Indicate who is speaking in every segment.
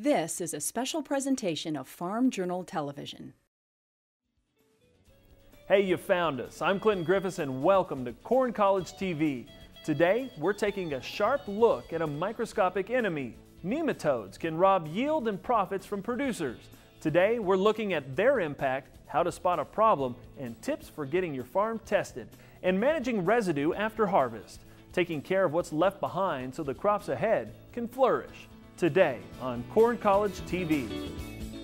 Speaker 1: This is a special presentation of Farm Journal Television.
Speaker 2: Hey, you found us. I'm Clinton Griffiths and welcome to Corn College TV. Today, we're taking a sharp look at a microscopic enemy. Nematodes can rob yield and profits from producers. Today, we're looking at their impact, how to spot a problem, and tips for getting your farm tested, and managing residue after harvest, taking care of what's left behind so the crops ahead can flourish today on Corn College TV.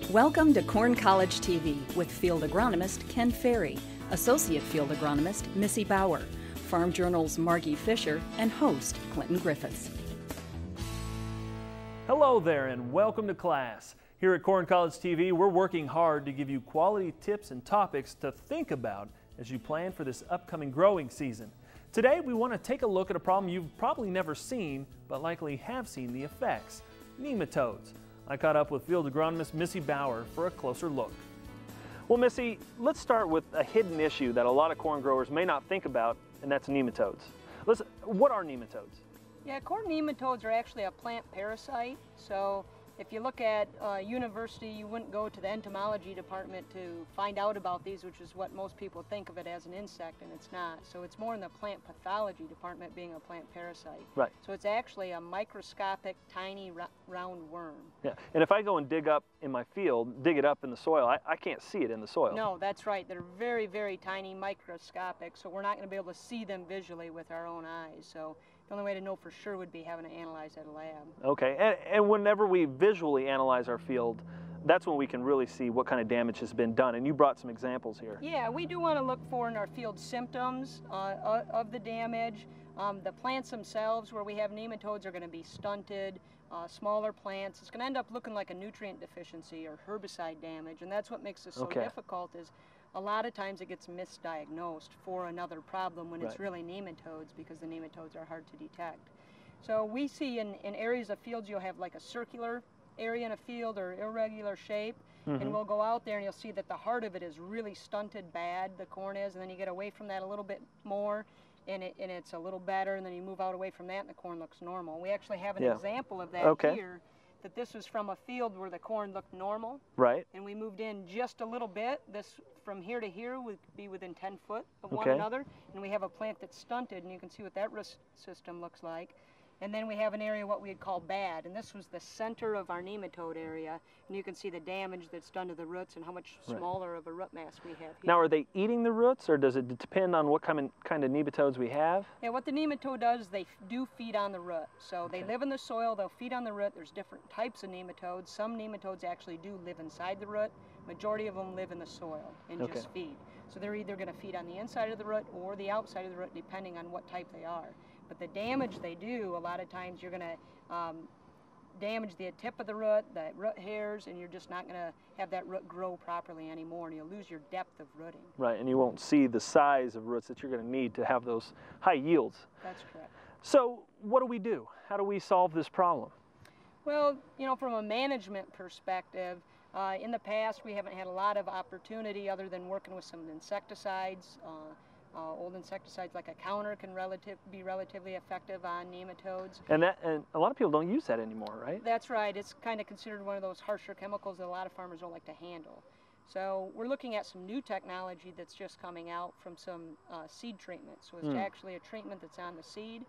Speaker 1: Welcome to Corn College TV with field agronomist Ken Ferrie, associate field agronomist Missy Bauer, Farm Journal's Margie Fisher, and host Clinton Griffiths.
Speaker 2: Hello there and welcome to class. Here at Corn College TV, we're working hard to give you quality tips and topics to think about as you plan for this upcoming growing season. Today, we want to take a look at a problem you've probably never seen, but likely have seen the effects nematodes. I caught up with field agronomist Missy Bauer for a closer look. Well, Missy, let's start with a hidden issue that a lot of corn growers may not think about, and that's nematodes. Listen, what are nematodes?
Speaker 3: Yeah, corn nematodes are actually a plant parasite. So if you look at uh, university, you wouldn't go to the entomology department to find out about these, which is what most people think of it as an insect, and it's not. So it's more in the plant pathology department being a plant parasite.
Speaker 2: Right.
Speaker 3: So it's actually a microscopic, tiny, round worm.
Speaker 2: Yeah, and if I go and dig up in my field, dig it up in the soil, I, I can't see it in the soil.
Speaker 3: No, that's right. They're very, very tiny, microscopic, so we're not going to be able to see them visually with our own eyes. So the only way to know for sure would be having to analyze at a lab.
Speaker 2: Okay, and, and whenever we visually analyze our field, that's when we can really see what kind of damage has been done. And you brought some examples here.
Speaker 3: Yeah, we do want to look for in our field symptoms uh, of the damage. Um, the plants themselves, where we have nematodes, are going to be stunted. Uh, smaller plants. It's going to end up looking like a nutrient deficiency or herbicide damage, and that's what makes this so
Speaker 2: okay.
Speaker 3: difficult. Is a lot of times it gets misdiagnosed for another problem when
Speaker 2: right.
Speaker 3: it's really nematodes because the nematodes are hard to detect. So we see in, in areas of fields you'll have like a circular area in a field or irregular shape mm-hmm. and we'll go out there and you'll see that the heart of it is really stunted bad, the corn is, and then you get away from that a little bit more and, it, and it's a little better and then you move out away from that and the corn looks normal. We actually have an
Speaker 2: yeah.
Speaker 3: example of that
Speaker 2: okay.
Speaker 3: here that this was from a field where the corn looked normal.
Speaker 2: Right.
Speaker 3: And we moved in just a little bit. This from here to here would be within 10 foot of
Speaker 2: okay.
Speaker 3: one another. And we have a plant that's stunted, and you can see what that root system looks like. And then we have an area what we'd call bad, and this was the center of our nematode area. And you can see the damage that's done to the roots and how much
Speaker 2: right.
Speaker 3: smaller of a root mass we have here.
Speaker 2: Now, are they eating the roots, or does it depend on what kind of, kind of nematodes we have?
Speaker 3: Yeah, what the nematode does, they do feed on the root. So
Speaker 2: okay.
Speaker 3: they live in the soil, they'll feed on the root. There's different types of nematodes. Some nematodes actually do live inside the root. Majority of them live in the soil and
Speaker 2: okay.
Speaker 3: just feed. So they're either going to feed on the inside of the root or the outside of the root, depending on what type they are. But the damage they do, a lot of times you're going to um, damage the tip of the root, the root hairs, and you're just not going to have that root grow properly anymore, and you'll lose your depth of rooting.
Speaker 2: Right, and you won't see the size of roots that you're going to need to have those high yields.
Speaker 3: That's correct.
Speaker 2: So what do we do? How do we solve this problem?
Speaker 3: Well, you know, from a management perspective, uh, in the past we haven't had a lot of opportunity other than working with some insecticides. Uh, uh, old insecticides like a counter can relative, be relatively effective on nematodes.
Speaker 2: And that and a lot of people don't use that anymore, right?
Speaker 3: That's right. It's kind of considered one of those harsher chemicals that a lot of farmers don't like to handle. So we're looking at some new technology that's just coming out from some uh, seed treatments. So it's mm. actually a treatment that's on the seed.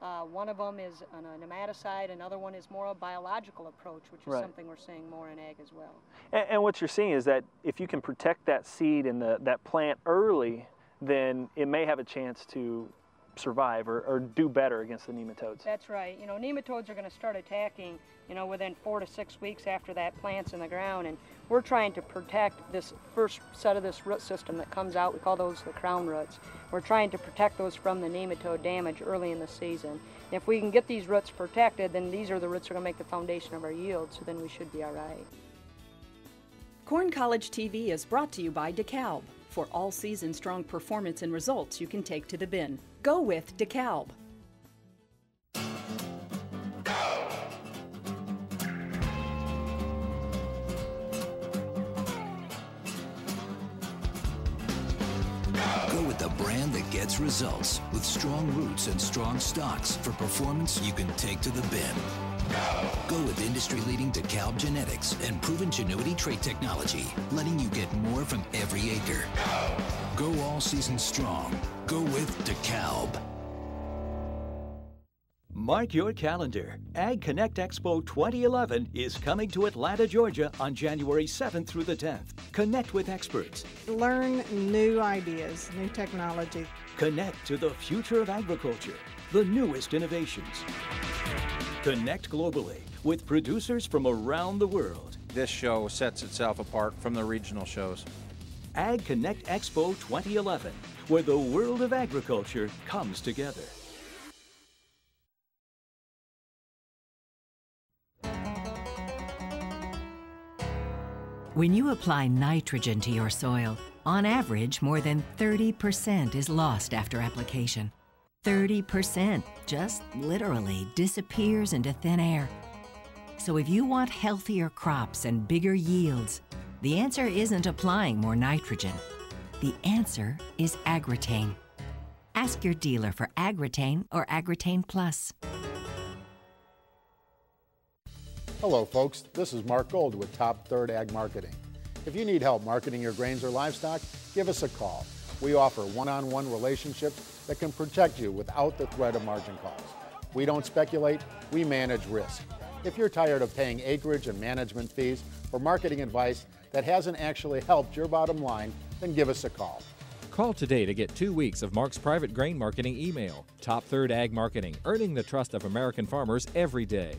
Speaker 3: Uh, one of them is on a nematicide, another one is more a biological approach, which is
Speaker 2: right.
Speaker 3: something we're seeing more in ag as well.
Speaker 2: And, and, what you're seeing is that if you can protect that seed and the, that plant early, then it may have a chance to survive or, or, do better against the nematodes.
Speaker 3: That's right. You know, nematodes are going to start attacking, you know, within four to six weeks after that plant's in the ground. And we're trying to protect this first set of this root system that comes out. We call those the crown roots. We're trying to protect those from the nematode damage early in the season. And if we can get these roots protected, then these are the roots that are going to make the foundation of our yield, so then we should be all right.
Speaker 1: Corn College TV is brought to you by DeKalb. For all season strong performance and results you can take to the bin. Go with DeKalb.
Speaker 4: Go with the brand that gets results with strong roots and strong stalks for performance you can take to the bin. Go with industry-leading DeKalb genetics and proven Genuity trait technology, letting you get more from every acre. Go all season strong. Go with DeKalb.
Speaker 5: Mark your calendar. Ag Connect Expo 2011 is coming to Atlanta, Georgia on January 7th through the 10th. Connect with experts.
Speaker 6: Learn new ideas, new technology.
Speaker 5: Connect to the future of agriculture, the newest innovations. Connect globally with producers from around the world.
Speaker 7: This show sets itself apart from the regional shows.
Speaker 5: Ag Connect Expo 2011, where the world of agriculture comes together.
Speaker 8: When you apply nitrogen to your soil, on average, more than 30% is lost after application. 30% just literally disappears into thin air. So if you want healthier crops and bigger yields, the answer isn't applying more nitrogen. The answer is Agrotain. Ask your dealer for Agrotain or Agrotain Plus.
Speaker 9: Hello, folks. This is Mark Gold with Top Third Ag Marketing. If you need help marketing your grains or livestock, give us a call. We offer one-on-one -on -one relationships that can protect you without the threat of margin calls. We don't speculate, we manage risk. If you're tired of paying acreage and management fees for marketing advice that hasn't actually helped your bottom line, then give us a call.
Speaker 10: Call today to get two weeks of Mark's private grain marketing email. Top Third Ag Marketing, earning the trust of American farmers every day.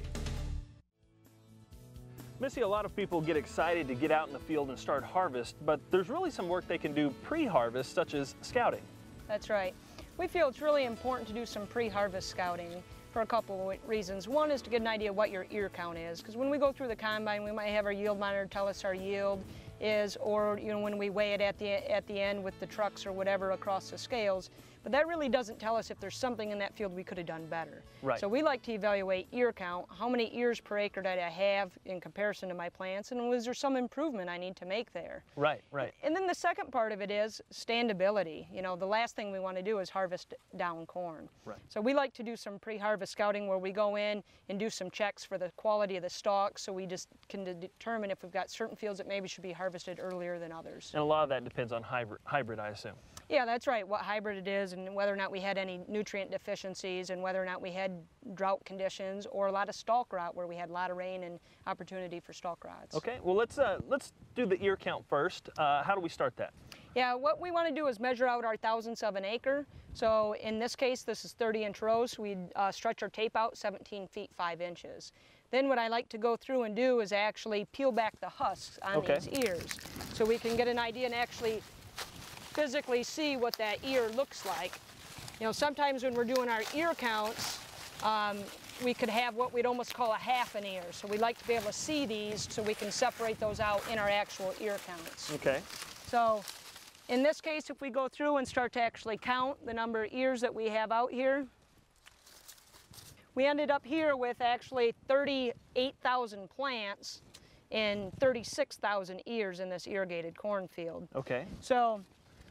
Speaker 2: Missy, a lot of people get excited to get out in the field and start harvest, but there's really some work they can do pre-harvest, such as scouting.
Speaker 3: That's right. We feel it's really important to do some pre-harvest scouting for a couple of reasons. One is to get an idea of what your ear count is, because when we go through the combine, we might have our yield monitor tell us our yield is, or you know when we weigh it at the at the end with the trucks or whatever across the scales, but that really doesn't tell us if there's something in that field we could have done better.
Speaker 2: Right.
Speaker 3: So we like to evaluate ear count. How many ears per acre did I have in comparison to my plants? And was there some improvement I need to make there?
Speaker 2: Right, right.
Speaker 3: And then the second part of it is standability. You know, the last thing we want to do is harvest down corn.
Speaker 2: Right.
Speaker 3: So we like to do some pre-harvest scouting where we go in and do some checks for the quality of the stalk so we just can determine if we've got certain fields that maybe should be harvested earlier than others.
Speaker 2: And a lot of that depends on hybrid, hybrid I assume.
Speaker 3: Yeah, that's right, what hybrid it is and whether or not we had any nutrient deficiencies and whether or not we had drought conditions or a lot of stalk rot where we had a lot of rain and opportunity for stalk rots.
Speaker 2: Okay, well let's, uh, let's do the ear count first. Uh, how do we start that?
Speaker 3: Yeah, what we want to do is measure out our thousandths of an acre. So in this case, this is 30 inch rows. We uh, stretch our tape out 17 feet 5 inches. Then what I like to go through and do is actually peel back the husks on
Speaker 2: okay.
Speaker 3: these ears so we can get an idea and actually physically see what that ear looks like. You know, sometimes when we're doing our ear counts, um, we could have what we'd almost call a half an ear. So we like to be able to see these so we can separate those out in our actual ear counts.
Speaker 2: Okay.
Speaker 3: So in this case, if we go through and start to actually count the number of ears that we have out here, we ended up here with actually 38,000 plants and 36,000 ears in this irrigated cornfield.
Speaker 2: Okay.
Speaker 3: So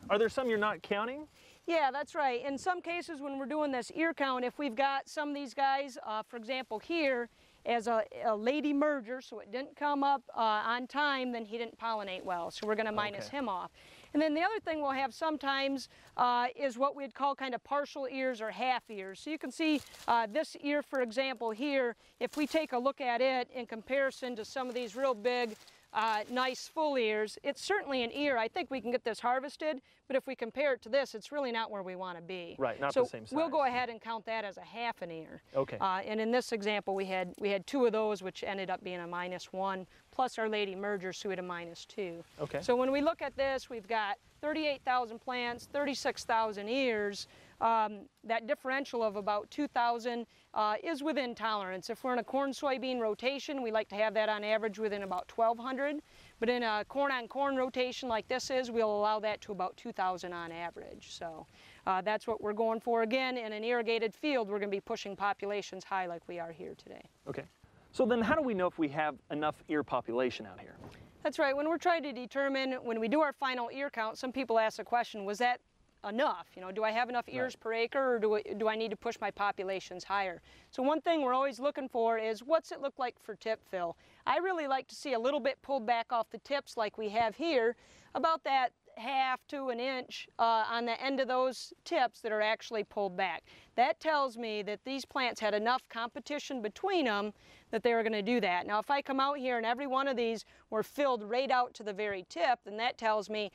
Speaker 2: are there some you're not counting?
Speaker 3: Yeah, that's right. In some cases when we're doing this ear count, if we've got some of these guys, uh, for example here, as a, a, late emerger, so it didn't come up uh, on time, then he didn't pollinate well. So we're going to minus
Speaker 2: okay.
Speaker 3: him off. And then the other thing we'll have sometimes uh, is what we'd call kind of partial ears or half ears. So you can see uh, this ear, for example, here, if we take a look at it in comparison to some of these real big uh, nice full ears. It's certainly an ear. I think we can get this harvested, but if we compare it to this, it's really not where we want to be.
Speaker 2: Right, not
Speaker 3: so
Speaker 2: the same size.
Speaker 3: we'll go ahead and count that as a half an ear.
Speaker 2: Okay.
Speaker 3: Uh, and in this example, we had we had two of those, which ended up being a minus one, plus our Lady emerger, so we had a minus two.
Speaker 2: Okay.
Speaker 3: So when we look at this, we've got 38,000 plants, 36,000 ears. Um, that differential of about 2,000 uh, is within tolerance. If we're in a corn soybean rotation, we like to have that on average within about 1,200. But in a corn on corn rotation like this is, we'll allow that to about 2,000 on average. So uh, that's what we're going for. Again, in an irrigated field, we're going to be pushing populations high like we are here today.
Speaker 2: Okay. So then how do we know if we have enough ear population out here?
Speaker 3: That's right. When we're trying to determine, when we do our final ear count, some people ask the question, was that enough? You know, do I have enough ears right. per acre or do I, do I need to push my populations higher? So one thing we're always looking for is what's it look like for tip fill? I really like to see a little bit pulled back off the tips like we have here, about that half to an inch uh, on the end of those tips that are actually pulled back. That tells me that these plants had enough competition between them that they were going to do that. Now if I come out here and every one of these were filled right out to the very tip, then that tells me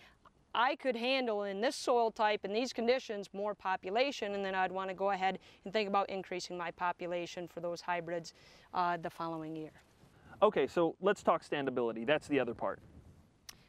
Speaker 3: I could handle in this soil type and these conditions more population and then I'd want to go ahead and think about increasing my population for those hybrids uh, the following year.
Speaker 2: Okay, so let's talk standability. That's the other part.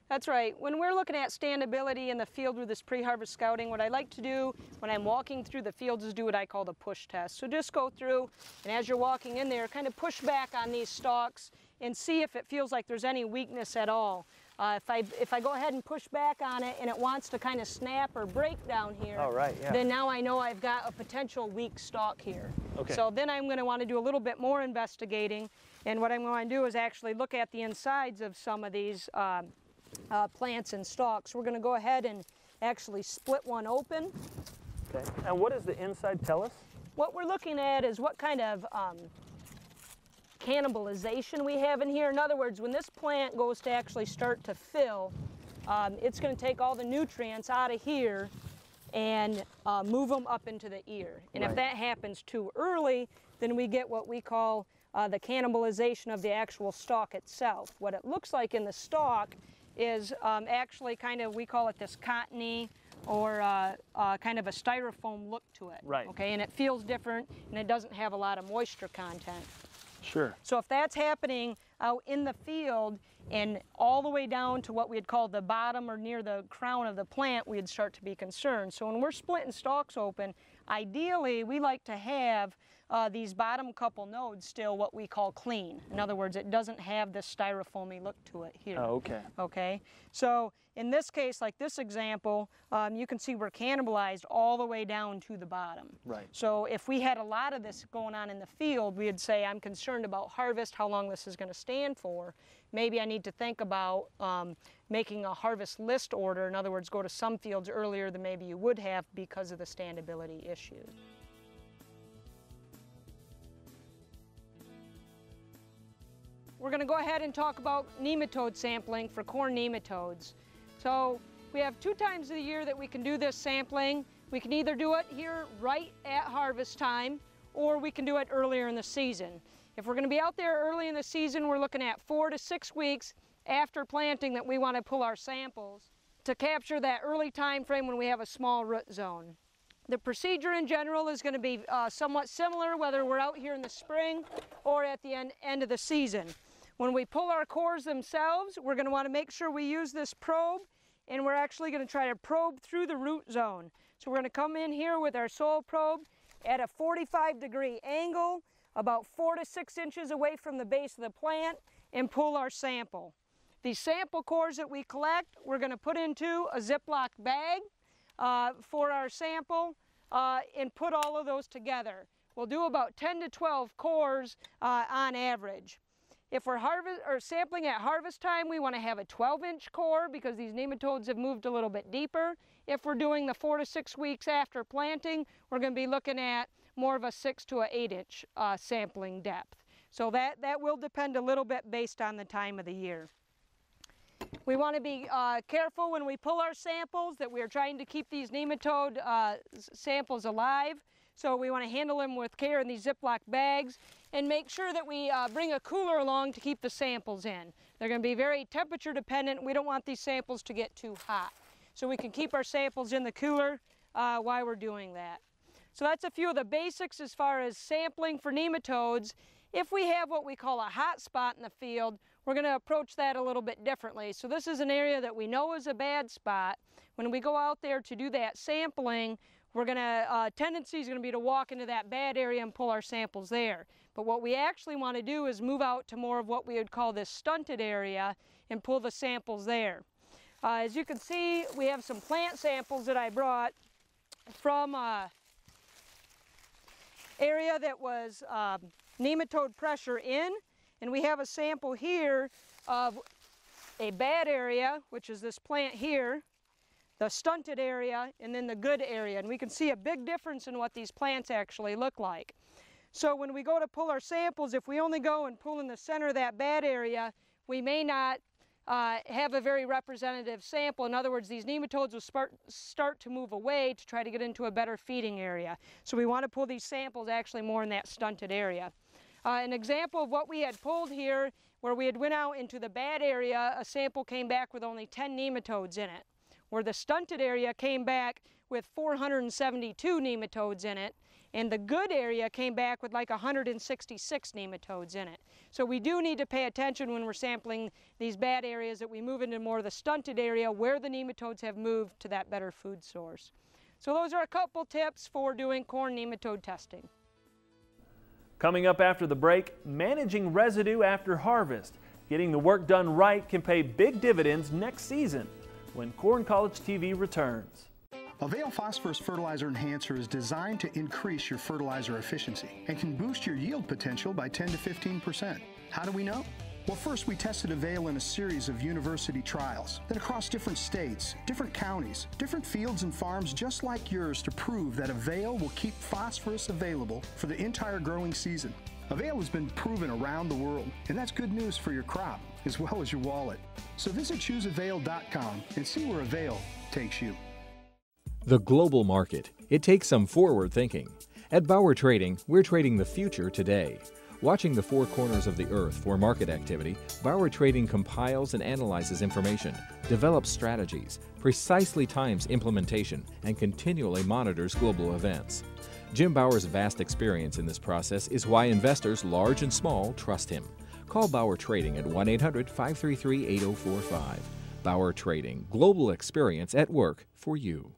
Speaker 3: That's right. When we're looking at standability in the field with this pre-harvest scouting, what I like to do when I'm walking through the fields is do what I call the push test. So just go through and as you're walking in there, kind of push back on these stalks and see if it feels like there's any weakness at all. Uh, if, I, if I go ahead and push back on it and it wants to kind of snap or break down here,
Speaker 2: oh, right, yeah.
Speaker 3: then now I know I've got a potential weak stalk here.
Speaker 2: Okay.
Speaker 3: So then I'm going to want to do a little bit more investigating. And what I'm going to do is actually look at the insides of some of these um, uh, plants and stalks. We're going to go ahead and actually split one open.
Speaker 2: Okay. And what does the inside tell us?
Speaker 3: What we're looking at is what kind of um, cannibalization we have in here. In other words, when this plant goes to actually start to fill, um, it's going to take all the nutrients out of here and uh, move them up into the ear. And right. if that happens too early, then we get what we call uh, the cannibalization of the actual stalk itself. What it looks like in the stalk is um, actually kind of, we call it this cottony or uh, uh, kind of a styrofoam look to it.
Speaker 2: Right.
Speaker 3: Okay, and it feels different and it doesn't have a lot of moisture content.
Speaker 2: Sure.
Speaker 3: So if that's happening out in the field and all the way down to what we'd call the bottom or near the crown of the plant, we'd start to be concerned. So when we're splitting stalks open, ideally we like to have uh, these bottom couple nodes still what we call clean. In other words, it doesn't have this styrofoamy look to it here.
Speaker 2: Oh, okay.
Speaker 3: Okay. So in this case, like this example, um, you can see we're cannibalized all the way down to the bottom.
Speaker 2: Right.
Speaker 3: So if we had a lot of this going on in the field, we'd say, I'm concerned about harvest, how long this is going to stand for. Maybe I need to think about um, making a harvest list order. In other words, go to some fields earlier than maybe you would have because of the standability issues. We're going to go ahead and talk about nematode sampling for corn nematodes. So we have two times of the year that we can do this sampling. We can either do it here right at harvest time or we can do it earlier in the season. If we're going to be out there early in the season, we're looking at four to six weeks after planting that we want to pull our samples to capture that early time frame when we have a small root zone. The procedure in general is going to be uh, somewhat similar whether we're out here in the spring or at the end, end of the season. When we pull our cores themselves, we're going to want to make sure we use this probe and we're actually going to try to probe through the root zone. So we're going to come in here with our soil probe at a 45 degree angle, about four to six inches away from the base of the plant and pull our sample. The sample cores that we collect, we're going to put into a Ziploc bag uh, for our sample uh, and put all of those together. We'll do about 10 to 12 cores uh, on average. If we're harvest or sampling at harvest time, we want to have a 12 inch core because these nematodes have moved a little bit deeper. If we're doing the four to six weeks after planting, we're going to be looking at more of a six to an eight inch uh, sampling depth. So that, that will depend a little bit based on the time of the year. We want to be uh, careful when we pull our samples that we're trying to keep these nematode uh, samples alive. So we want to handle them with care in these Ziploc bags and make sure that we uh, bring a cooler along to keep the samples in. They're going to be very temperature dependent. We don't want these samples to get too hot. So we can keep our samples in the cooler uh, while we're doing that. So that's a few of the basics as far as sampling for nematodes. If we have what we call a hot spot in the field, we're going to approach that a little bit differently. So this is an area that we know is a bad spot. When we go out there to do that sampling, we're going to, uh, tendency is going to be to walk into that bad area and pull our samples there. But what we actually want to do is move out to more of what we would call this stunted area and pull the samples there. Uh, as you can see, we have some plant samples that I brought from uh, area that was um, nematode pressure in, and we have a sample here of a bad area, which is this plant here, the stunted area and then the good area. And we can see a big difference in what these plants actually look like. So when we go to pull our samples, if we only go and pull in the center of that bad area, we may not uh, have a very representative sample. In other words, these nematodes will start, start to move away to try to get into a better feeding area. So we want to pull these samples actually more in that stunted area. Uh, an example of what we had pulled here, where we had went out into the bad area, a sample came back with only 10 nematodes in it. Where the stunted area came back with 472 nematodes in it, and the good area came back with like 166 nematodes in it. So we do need to pay attention when we're sampling these bad areas that we move into more of the stunted area where the nematodes have moved to that better food source. So those are a couple tips for doing corn nematode testing.
Speaker 2: Coming up after the break, managing residue after harvest. Getting the work done right can pay big dividends next season when Corn College TV returns.
Speaker 11: Avail Phosphorus Fertilizer Enhancer is designed to increase your fertilizer efficiency and can boost your yield potential by 10 to 15%. How do we know? Well, first we tested Avail in a series of university trials, then across different states, different counties, different fields and farms just like yours to prove that Avail will keep phosphorus available for the entire growing season. Avail has been proven around the world, and that's good news for your crop as well as your wallet. So visit chooseavail.com and see where Avail takes you.
Speaker 10: The global market. It takes some forward thinking. At Bower Trading, we're trading the future today. Watching the four corners of the earth for market activity, Bower Trading compiles and analyzes information, develops strategies, precisely times implementation, and continually monitors global events. Jim Bower's vast experience in this process is why investors, large and small, trust him. Call Bower Trading at 1 800 533 8045. Bower Trading, global experience at work for you.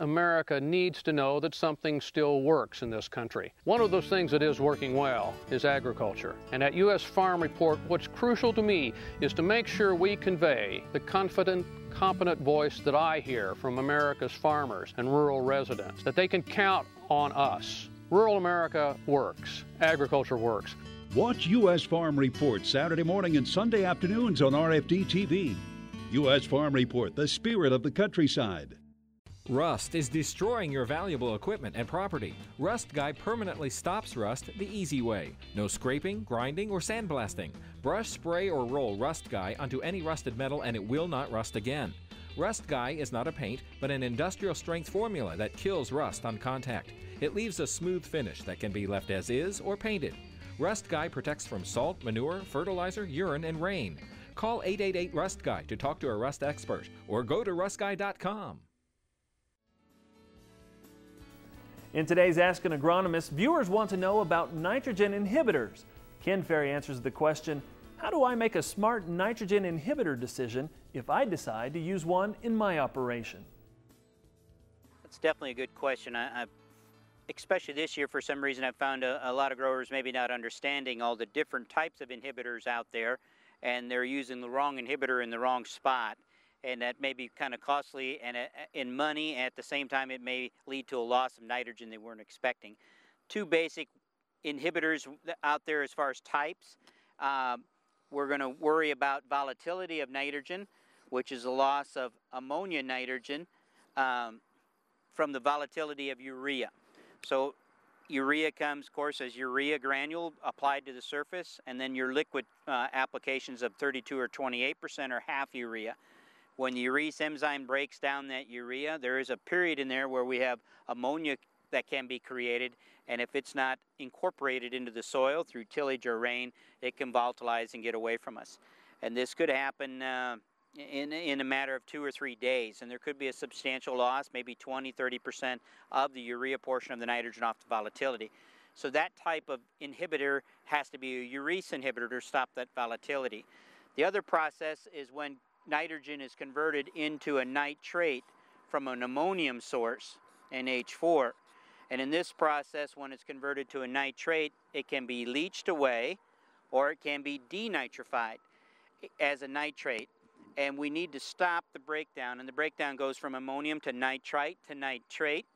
Speaker 12: America needs to know that something still works in this country. One of those things that is working well is agriculture. And at U.S. Farm Report, what's crucial to me is to make sure we convey the confident, competent voice that I hear from America's farmers and rural residents, that they can count on us. Rural America works. Agriculture works.
Speaker 13: Watch U.S. Farm Report Saturday morning and Sunday afternoons on RFD TV. U.S. Farm Report, the spirit of the countryside.
Speaker 10: Rust is destroying your valuable equipment and property. Rust Guy permanently stops rust the easy way. No scraping, grinding, or sandblasting. Brush, spray, or roll Rust Guy onto any rusted metal and it will not rust again. Rust Guy is not a paint, but an industrial strength formula that kills rust on contact. It leaves a smooth finish that can be left as is or painted. Rust Guy protects from salt, manure, fertilizer, urine, and rain. Call 888 Rust Guy to talk to a rust expert or go to rustguy.com.
Speaker 2: In today's Ask an Agronomist, viewers want to know about nitrogen inhibitors. Ken Ferrie answers the question, how do I make a smart nitrogen inhibitor decision if I decide to use one in my operation?
Speaker 14: That's definitely a good question. I, I, especially this year, for some reason, I've found a, a lot of growers maybe not understanding all the different types of inhibitors out there, and they're using the wrong inhibitor in the wrong spot and that may be kind of costly and uh, in money. And at the same time, it may lead to a loss of nitrogen they weren't expecting. Two basic inhibitors out there as far as types. Um, we're going to worry about volatility of nitrogen, which is a loss of ammonia nitrogen um, from the volatility of urea. So urea comes, of course, as urea granule applied to the surface, and then your liquid uh, applications of 32 or 28 percent are half urea. When the urease enzyme breaks down that urea, there is a period in there where we have ammonia that can be created, and if it's not incorporated into the soil through tillage or rain, it can volatilize and get away from us. And this could happen uh, in, in a matter of two or three days, and there could be a substantial loss, maybe 20, 30% of the urea portion of the nitrogen off the volatility. So that type of inhibitor has to be a urease inhibitor to stop that volatility. The other process is when nitrogen is converted into a nitrate from an ammonium source, NH4. And in this process, when it's converted to a nitrate, it can be leached away or it can be denitrified as a nitrate. And we need to stop the breakdown. And the breakdown goes from ammonium to nitrite to nitrate.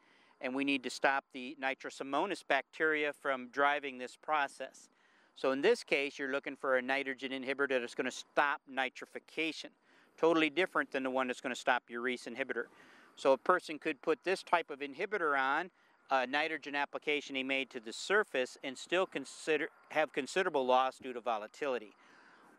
Speaker 14: And we need to stop the nitrosomonas bacteria from driving this process. So in this case, you're looking for a nitrogen inhibitor that's going to stop nitrification. Totally different than the one that's going to stop your urease inhibitor. So a person could put this type of inhibitor on, a nitrogen application he made to the surface, and still consider, have considerable loss due to volatility.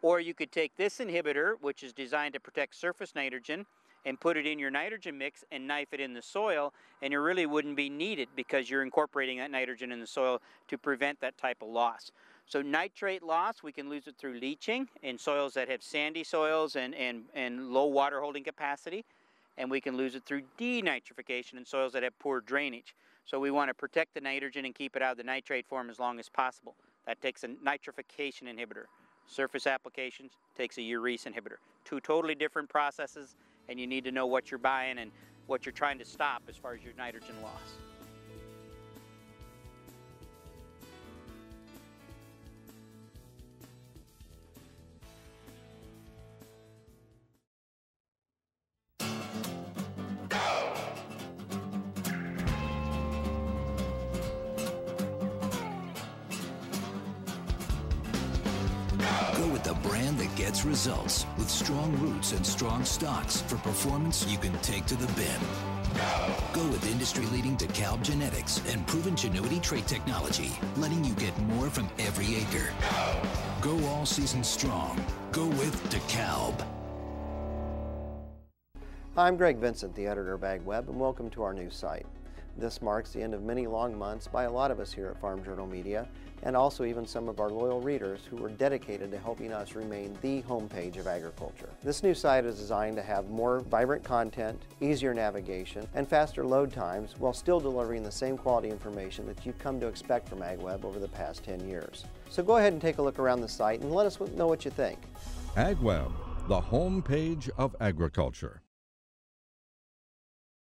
Speaker 14: Or you could take this inhibitor, which is designed to protect surface nitrogen, and put it in your nitrogen mix and knife it in the soil, and it really wouldn't be needed because you're incorporating that nitrogen in the soil to prevent that type of loss. So nitrate loss, we can lose it through leaching in soils that have sandy soils and, and, and low water holding capacity, and we can lose it through denitrification in soils that have poor drainage. So we want to protect the nitrogen and keep it out of the nitrate form as long as possible. That takes a nitrification inhibitor. Surface applications takes a urease inhibitor. Two totally different processes and you need to know what you're buying and what you're trying to stop as far as your nitrogen loss.
Speaker 4: Stocks for performance you can take to the bin. Go with industry-leading DeKalb genetics and proven Genuity trait technology, letting you get more from every acre. Go all season strong. Go with DeKalb.
Speaker 15: I'm Greg Vincent, the editor of AgWeb, and welcome to our new site. This marks the end of many long months by a lot of us here at Farm Journal Media, and also even some of our loyal readers who were dedicated to helping us remain the homepage of agriculture. This new site is designed to have more vibrant content, easier navigation, and faster load times while still delivering the same quality information that you've come to expect from AgWeb over the past 10 years. So go ahead and take a look around the site and let us know what you think.
Speaker 16: AgWeb, the homepage of agriculture.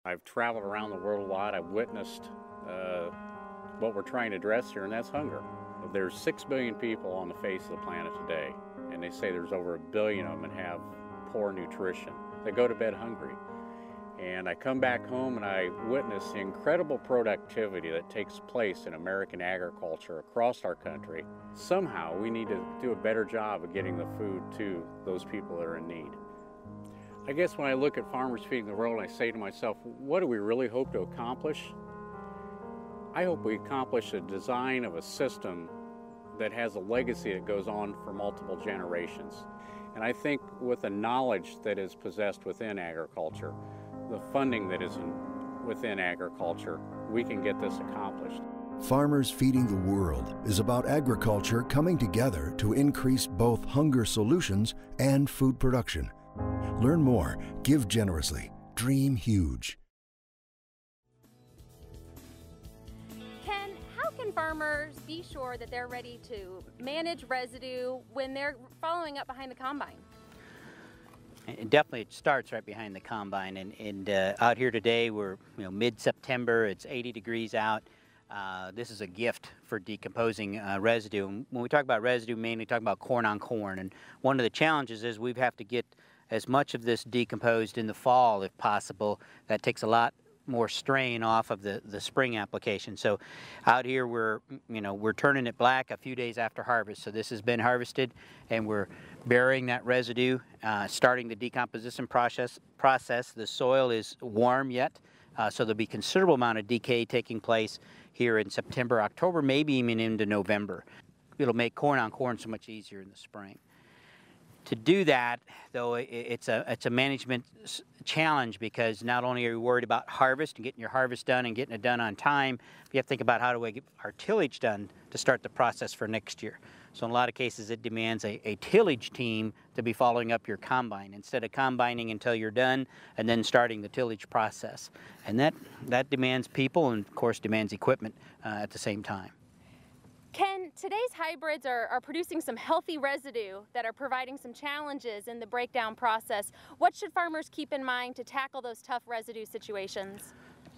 Speaker 17: I've traveled around the world a lot. I've witnessed uh, what we're trying to address here, and that's hunger. There's six billion people on the face of the planet today, and they say there's over a billion of them that have poor nutrition. They go to bed hungry. And I come back home and I witness the incredible productivity that takes place in American agriculture across our country. Somehow we need to do a better job of getting the food to those people that are in need. I guess when I look at Farmers Feeding the World, I say to myself, what do we really hope to accomplish? I hope we accomplish a design of a system that has a legacy that goes on for multiple generations. And I think with the knowledge that is possessed within agriculture, the funding that is in, within agriculture, we can get this accomplished.
Speaker 18: Farmers Feeding the World is about agriculture coming together to increase both hunger solutions and food production. Learn more, give generously, dream huge.
Speaker 19: Ken, how can farmers be sure that they're ready to manage residue when they're following up behind the combine?
Speaker 14: And definitely it starts right behind the combine and, and uh, out here today we're you know mid-September it's 80 degrees out. Uh, this is a gift for decomposing uh, residue. And when we talk about residue mainly talk about corn on corn. And one of the challenges is we have to get as much of this decomposed in the fall if possible. That takes a lot more strain off of the, the spring application. So out here we're, you know, we're turning it black a few days after harvest. So this has been harvested and we're burying that residue, uh, starting the decomposition process. process. The soil is warm yet, uh, so there'll be considerable amount of decay taking place here in September, October, maybe even into November. It'll make corn on corn so much easier in the spring to do that, though, it's a it's a management challenge because not only are you worried about harvest and getting your harvest done and getting it done on time, you have to think about how do we get our tillage done to start the process for next year. So in a lot of cases, it demands a, a tillage team to be following up your combine instead of combining until you're done and then starting the tillage process. And that that demands people and of course demands equipment uh, at the same time.
Speaker 19: Ken, today's hybrids are, are producing some healthy residue that are providing some challenges in the breakdown process. What should farmers keep in mind to tackle those tough residue situations?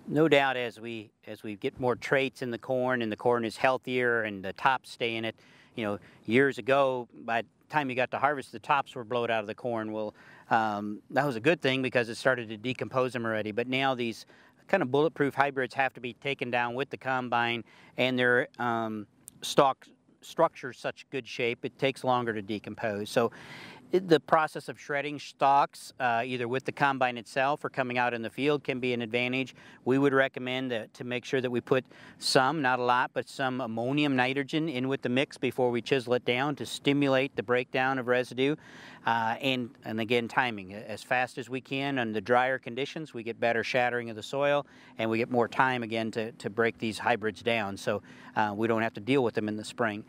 Speaker 14: No doubt as we as we get more traits in the corn and the corn is healthier and the tops stay in it, you know, years ago by the time you got to harvest the tops were blowed out of the corn. Well, um, that was a good thing because it started to decompose them already. But now these kind of bulletproof hybrids have to be taken down with the combine and they're um, stalk structure such good shape, it takes longer to decompose. So the process of shredding stalks, uh, either with the combine itself or coming out in the field, can be an advantage. We would recommend that, to make sure that we put some, not a lot, but some ammonium nitrogen in with the mix before we chisel it down to stimulate the breakdown of residue. Uh, and, and again, timing. As fast as we can under drier conditions, we get better shattering of the soil and we get more time again to, to break these hybrids down so uh, we don't have to deal with them in the spring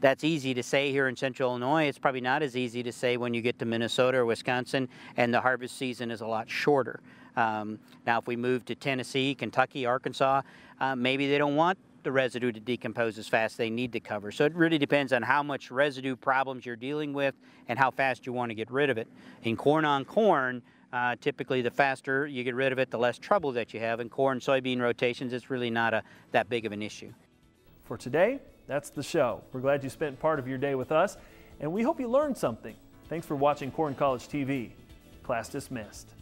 Speaker 14: that's easy to say here in central Illinois. It's probably not as easy to say when you get to Minnesota or Wisconsin and the harvest season is a lot shorter. Um, now, if we move to Tennessee, Kentucky, Arkansas, uh, maybe they don't want the residue to decompose as fast they need to cover. So it really depends on how much residue problems you're dealing with and how fast you want to get rid of it. In corn on corn, uh, typically the faster you get rid of it, the less trouble that you have. In corn soybean rotations, it's really not a, that big of an issue.
Speaker 2: For today, that's the show. We're glad you spent part of your day with us, and we hope you learned something. Thanks for watching Corn College TV. Class dismissed.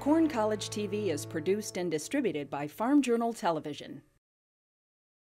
Speaker 1: Corn College TV is produced and distributed by Farm Journal Television.